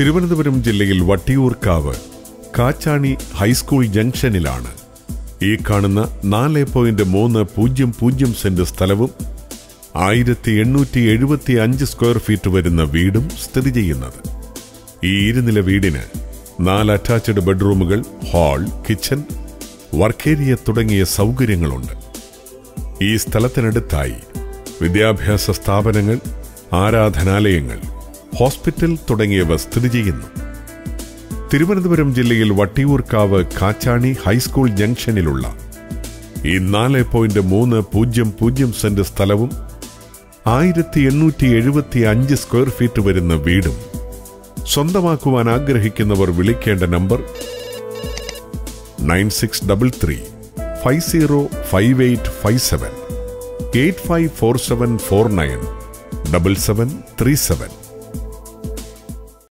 തിരുവനന്തപുരം ജില്ലയിൽ വട്ടിയൂർക്കാവ് കാച്ചാണി ഹൈസ്കൂൾ ജംഗ്ഷനിലാണ്. ഈ കാണുന്ന നാല് പോയിന്റ് മൂന്ന് പൂജ്യം പൂജ്യം സെന്റ് സ്ഥലവും ആയിരത്തി എണ്ണൂറ്റി എഴുപത്തി അഞ്ച് സ്ക്വയർ ഫീറ്റ് വരുന്ന വീടും സ്ഥിതി ചെയ്യുന്നത്. ഈ ഇരുനില വീടിന് നാല് അറ്റാച്ച്ഡ് ബെഡ്റൂമുകൾ ഹാൾ കിച്ചൺ വർക്കേരിയ തുടങ്ങിയ സൗകര്യങ്ങളുണ്ട്. ഈ സ്ഥലത്തിനടുത്തായി വിദ്യാഭ്യാസ സ്ഥാപനങ്ങൾ ആരാധനാലയങ്ങൾ ഹോസ്പിറ്റൽ തുടങ്ങിയവ സ്ഥിതി ചെയ്യുന്നു. തിരുവനന്തപുരം ജില്ലയിൽ വട്ടിയൂർക്കാവ് കാച്ചാണി ഹൈസ്കൂൾ ജംഗ്ഷനിലുള്ള ഈ നാല് പോയിന്റ് മൂന്ന് പൂജ്യം പൂജ്യം സെന്റ് സ്ഥലവും ആയിരത്തി എണ്ണൂറ്റി എഴുപത്തി അഞ്ച് സ്ക്വയർ ഫീറ്റ് വരുന്ന വീടും സ്വന്തമാക്കുവാൻ ആഗ്രഹിക്കുന്നവർ വിളിക്കേണ്ട number nine six double three five zero five eight five seven eight five four seven four nine double seven three seven.